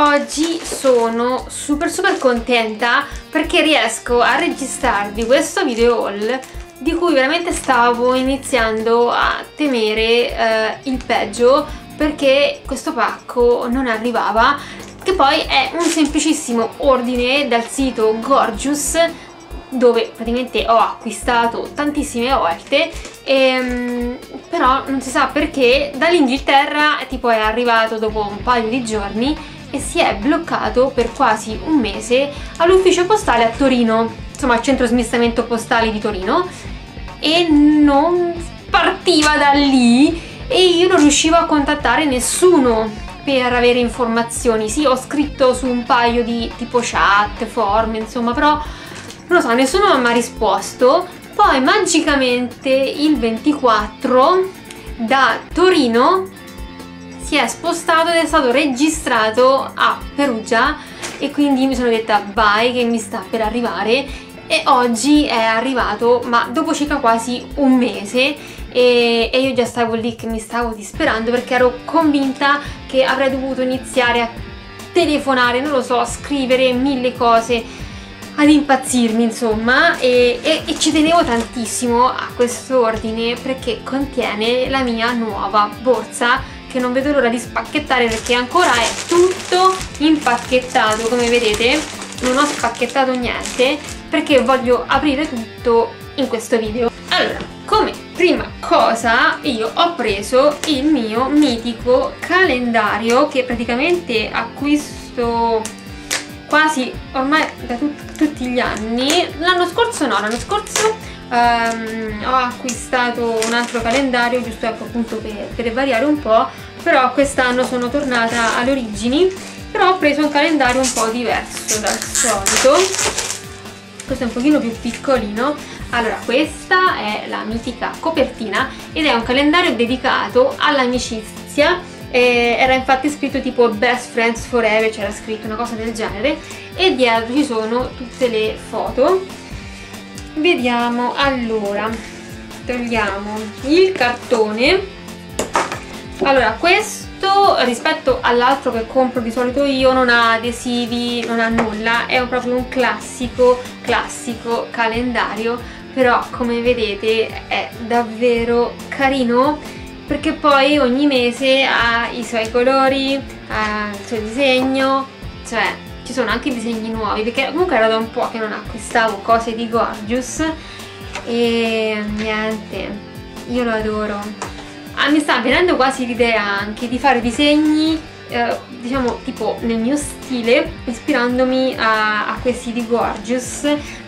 oggi sono super super contenta perché riesco a registrarvi questo video haul di cui veramente stavo iniziando a temere eh, il peggio perché questo pacco non arrivava che poi è un semplicissimo ordine dal sito Gorgeous dove praticamente ho acquistato tantissime volte ehm, però non si sa perché dall'Inghilterra tipo è arrivato dopo un paio di giorni e si è bloccato per quasi un mese all'ufficio postale a Torino insomma al centro smistamento postale di Torino e non partiva da lì e io non riuscivo a contattare nessuno per avere informazioni. Sì ho scritto su un paio di tipo chat, form insomma però non lo so nessuno mi ha risposto. Poi magicamente il 24 da Torino si è spostato ed è stato registrato a Perugia e quindi mi sono detta vai che mi sta per arrivare. E oggi è arrivato ma dopo circa quasi un mese e, e io già stavo lì che mi stavo disperando perché ero convinta che avrei dovuto iniziare a telefonare, non lo so, a scrivere mille cose ad impazzirmi insomma e, e, e, ci tenevo tantissimo a questo ordine perché contiene la mia nuova borsa che non vedo l'ora di spacchettare perché ancora è tutto impacchettato come vedete. Non ho spacchettato niente perché voglio aprire tutto in questo video. Allora come prima cosa io ho preso il mio mitico calendario che praticamente acquisto quasi ormai da tut tutti gli anni. L'anno scorso no, l'anno scorso um, ho acquistato un altro calendario giusto ecco appunto per, per variare un po' però quest'anno sono tornata alle origini però ho preso un calendario un po' diverso dal solito. Questo è un pochino più piccolino. Allora questa è la mitica copertina ed è un calendario dedicato all'amicizia. Era infatti scritto tipo best friends forever c'era scritto una cosa del genere e dietro ci sono tutte le foto vediamo allora togliamo il cartone. Allora questo rispetto all'altro che compro di solito io non ha adesivi non ha nulla è proprio un classico classico calendario però come vedete è davvero carino perché poi ogni mese ha i suoi colori, ha il suo disegno, cioè ci sono anche disegni nuovi perché comunque era da un po' che non acquistavo cose di Gorgeous e niente, io lo adoro. Ah, mi sta venendo quasi l'idea anche di fare disegni eh, diciamo tipo nel mio stile ispirandomi a, a questi di Gorgeous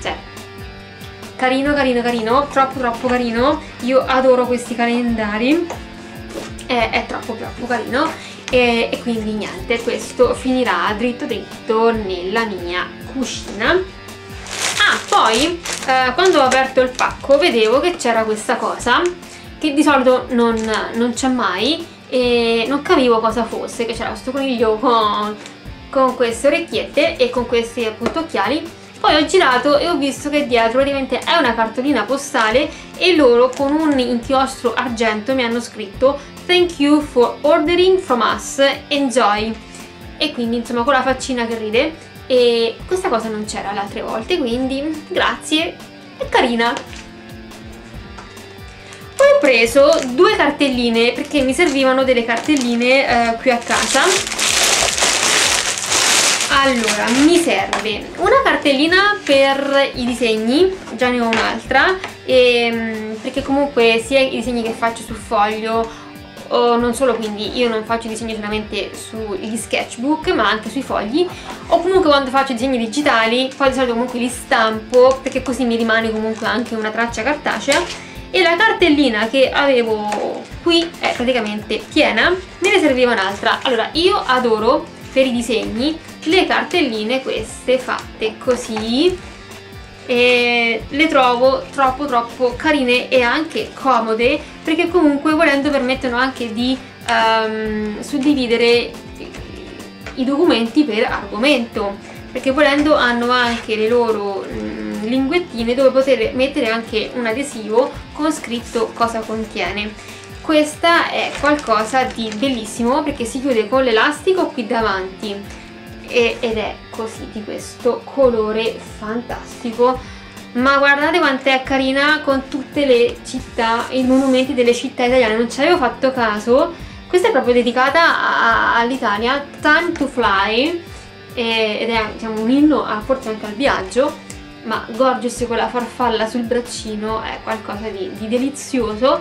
cioè carino carino carino troppo troppo carino. Io adoro questi calendari. È, è troppo troppo carino e, e, quindi niente questo finirà dritto dritto nella mia cucina. Ah poi eh, quando ho aperto il pacco vedevo che c'era questa cosa che di solito non, non c'è mai e non capivo cosa fosse che c'era questo coniglio con, con queste orecchiette e con questi appunto occhiali. Poi ho girato e ho visto che dietro praticamente è una cartolina postale e loro con un inchiostro argento mi hanno scritto Thank you for ordering from us, enjoy. E quindi insomma con la faccina che ride. E questa cosa non c'era le altre volte quindi grazie, è carina. Poi ho preso due cartelline perché mi servivano delle cartelline eh, qui a casa. Allora mi serve una cartellina per i disegni già ne ho un'altra ehm, perché comunque sia i disegni che faccio sul foglio o non solo quindi io non faccio disegni solamente sugli sketchbook ma anche sui fogli. O comunque quando faccio disegni digitali poi di solito comunque li stampo perché così mi rimane comunque anche una traccia cartacea. E la cartellina che avevo qui è praticamente piena me ne serviva un'altra. Allora io adoro per i disegni le cartelline queste fatte così e le trovo troppo troppo carine e anche comode perché comunque volendo permettono anche di um, suddividere i documenti per argomento. Perché volendo hanno anche le loro um, linguettine dove poter mettere anche un adesivo con scritto cosa contiene. Questa è qualcosa di bellissimo perché si chiude con l'elastico qui davanti e, ed è così di questo colore fantastico. Ma guardate quanto è carina con tutte le città i monumenti delle città italiane. Non ci avevo fatto caso. Questa è proprio dedicata all'Italia Time to Fly. Ed è diciamo, un inno a, forse anche al viaggio. Ma Gorgeous con la farfalla sul braccino è qualcosa di, di delizioso.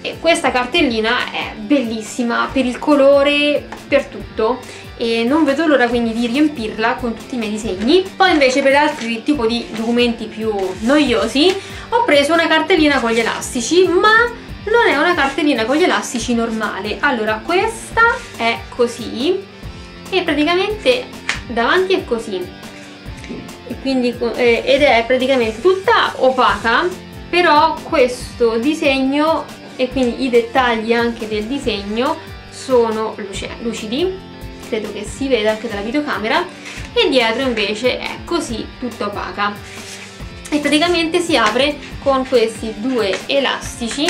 E questa cartellina è bellissima per il colore, per tutto e non vedo l'ora quindi di riempirla con tutti i miei disegni. Poi invece per altri tipi di documenti più noiosi ho preso una cartellina con gli elastici ma non è una cartellina con gli elastici normale. Allora questa è così. E praticamente davanti è così. Quindi, ed è praticamente tutta opaca però questo disegno e quindi i dettagli anche del disegno sono lucidi credo che si veda anche dalla videocamera e dietro invece è così tutta opaca. E praticamente si apre con questi due elastici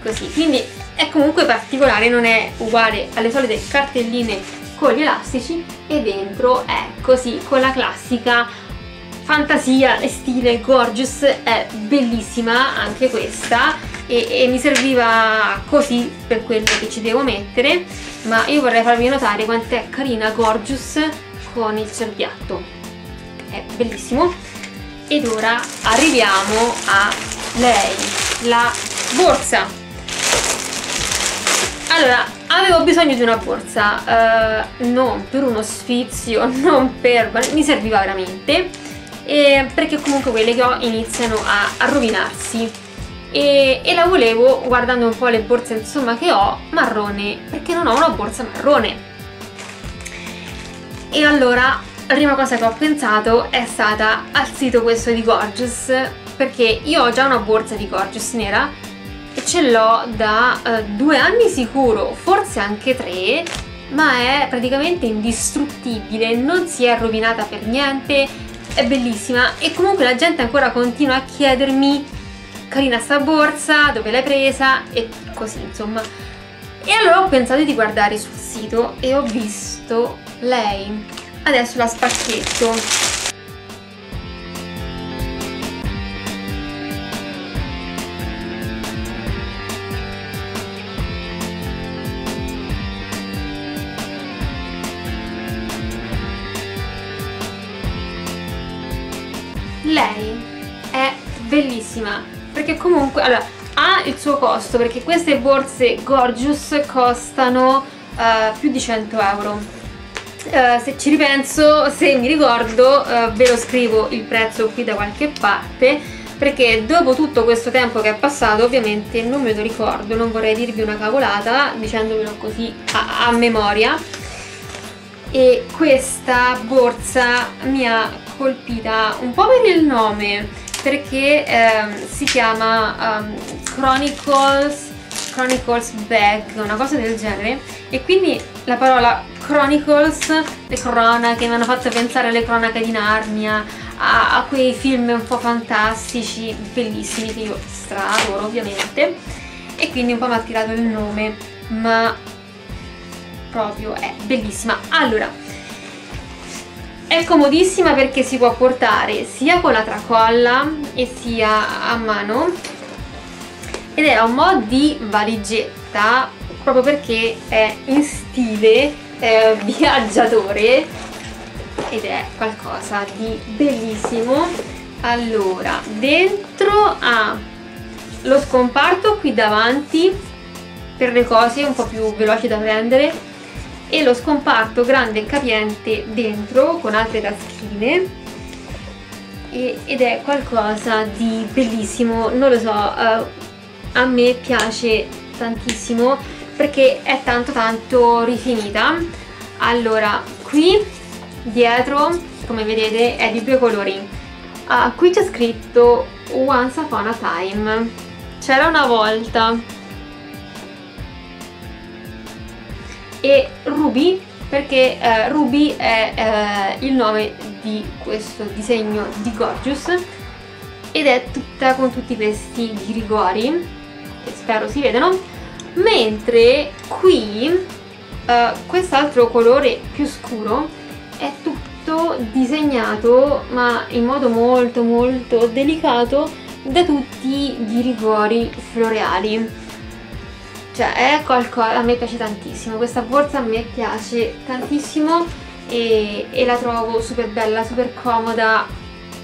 così. Quindi è comunque particolare non è uguale alle solite cartelline con gli elastici e dentro è così con la classica fantasia e stile gorgeous è bellissima anche questa e, e, mi serviva così per quello che ci devo mettere ma io vorrei farvi notare quanto è carina gorgeous con il cerbiatto. È bellissimo. Ed ora arriviamo a lei la borsa. Allora avevo bisogno di una borsa uh, non per uno sfizio non per mi serviva veramente eh, perché comunque quelle che ho iniziano a, a rovinarsi e, e, la volevo guardando un po' le borse insomma che ho marrone perché non ho una borsa marrone. E allora la prima cosa che ho pensato è stata al sito questo di Gorgeous perché io ho già una borsa di Gorgeous nera e ce l'ho da uh, due anni sicuro, forse anche tre, ma è praticamente indistruttibile, non si è rovinata per niente, è bellissima e comunque la gente ancora continua a chiedermi carina sta borsa, dove l'hai presa e così insomma. E allora ho pensato di guardare sul sito e ho visto lei. Adesso la spacchetto comunque allora, ha il suo costo perché queste borse Gorgeous costano uh, più di 100 euro. Uh, se ci ripenso, se mi ricordo uh, ve lo scrivo il prezzo qui da qualche parte perché dopo tutto questo tempo che è passato ovviamente non me lo ricordo, non vorrei dirvi una cavolata dicendovelo così a, a memoria. E questa borsa mi ha colpita un po' per il nome perché ehm, si chiama um, Chronicles Chronicles Bag, una cosa del genere. E quindi la parola Chronicles, le cronache mi hanno fatto pensare alle cronache di Narnia a, a quei film un po' fantastici bellissimi che io stra adoro ovviamente. E quindi un po' mi ha tirato il nome ma proprio è bellissima. Allora è comodissima perché si può portare sia con la tracolla e sia a mano. Ed è un mo' di valigetta proprio perché è in stile eh, viaggiatore. Ed è qualcosa di bellissimo. Allora dentro ha lo scomparto qui davanti per le cose un po' più veloci da prendere e lo scomparto grande e capiente dentro con altre taschine. E, ed è qualcosa di bellissimo, non lo so, uh, a me piace tantissimo perché è tanto tanto rifinita. Allora qui dietro come vedete è di due colori. Uh, qui c'è scritto once upon a time. C'era una volta e Ruby perché eh, Ruby è eh, il nome di questo disegno di Gorgeous ed è tutta con tutti questi grigori che spero si vedano mentre qui eh, quest'altro colore più scuro è tutto disegnato ma in modo molto molto delicato da tutti i rigori floreali cioè è qualcosa a me piace tantissimo. Questa borsa a me piace tantissimo e, e la trovo super bella super comoda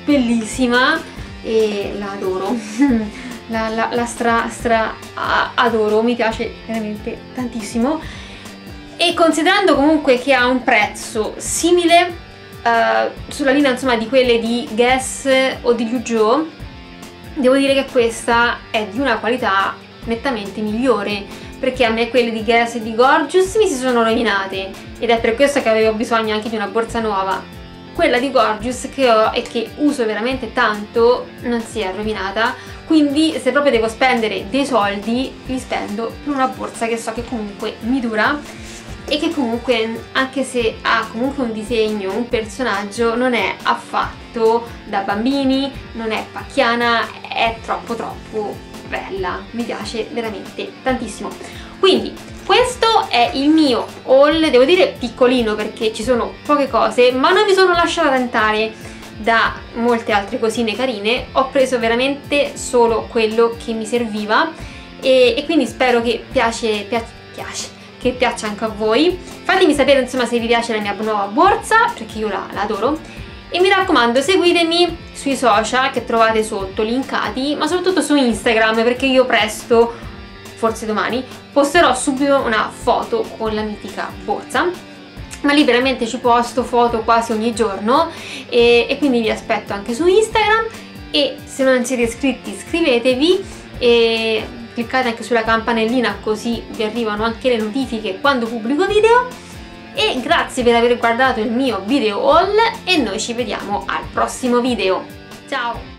bellissima e la adoro. La, la, la stra stra adoro mi piace veramente tantissimo. E considerando comunque che ha un prezzo simile uh, sulla linea insomma di quelle di Guess o di Liu devo dire che questa è di una qualità nettamente migliore perché a me quelle di Guess e di Gorgeous mi si sono rovinate ed è per questo che avevo bisogno anche di una borsa nuova. Quella di Gorgeous che ho e che uso veramente tanto non si è rovinata quindi se proprio devo spendere dei soldi li spendo per una borsa che so che comunque mi dura e che comunque anche se ha comunque un disegno, un personaggio non è affatto da bambini, non è pacchiana, è troppo troppo bella, mi piace veramente tantissimo. Quindi questo è il mio haul, devo dire piccolino perché ci sono poche cose, ma non mi sono lasciata tentare da molte altre cosine carine, ho preso veramente solo quello che mi serviva e, e quindi spero che piace, piace, piace che piaccia anche a voi. Fatemi sapere insomma se vi piace la mia nuova borsa, perché io la, la adoro. E mi raccomando seguitemi sui social che trovate sotto linkati, ma soprattutto su Instagram perché io presto, forse domani, posterò subito una foto con la mitica borsa. Ma lì veramente ci posto foto quasi ogni giorno e, e, quindi vi aspetto anche su Instagram. E se non siete iscritti iscrivetevi e cliccate anche sulla campanellina così vi arrivano anche le notifiche quando pubblico video e grazie per aver guardato il mio video haul e noi ci vediamo al prossimo video. Ciao